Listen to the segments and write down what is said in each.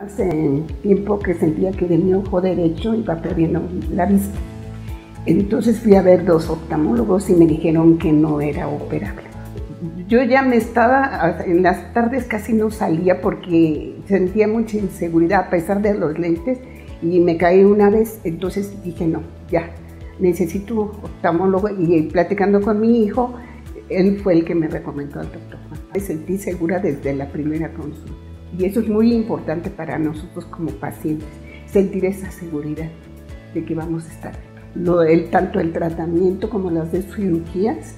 Hace tiempo que sentía que de mi ojo derecho iba perdiendo la vista. Entonces fui a ver dos oftalmólogos y me dijeron que no era operable. Yo ya me estaba, en las tardes casi no salía porque sentía mucha inseguridad a pesar de los lentes y me caí una vez, entonces dije no, ya, necesito oftalmólogo y platicando con mi hijo, él fue el que me recomendó al doctor Me sentí segura desde la primera consulta. Y eso es muy importante para nosotros como pacientes, sentir esa seguridad de que vamos a estar. El, tanto el tratamiento como las de cirugías,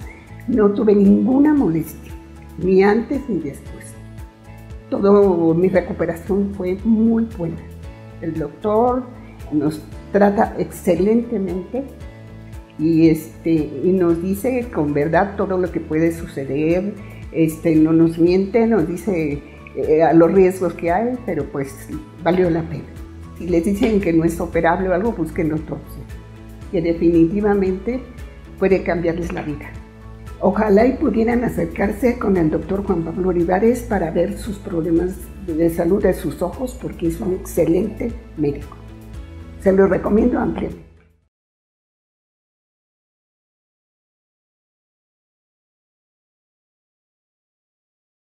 no tuve ninguna molestia, ni antes ni después. Todo mi recuperación fue muy buena. El doctor nos trata excelentemente y, este, y nos dice con verdad todo lo que puede suceder, este, no nos miente, nos dice eh, a los riesgos que hay, pero pues valió la pena. Si les dicen que no es operable o algo, busquen otra opción, que definitivamente puede cambiarles la vida. Ojalá y pudieran acercarse con el doctor Juan Pablo Olivares para ver sus problemas de salud de sus ojos, porque es un excelente médico. Se lo recomiendo ampliamente.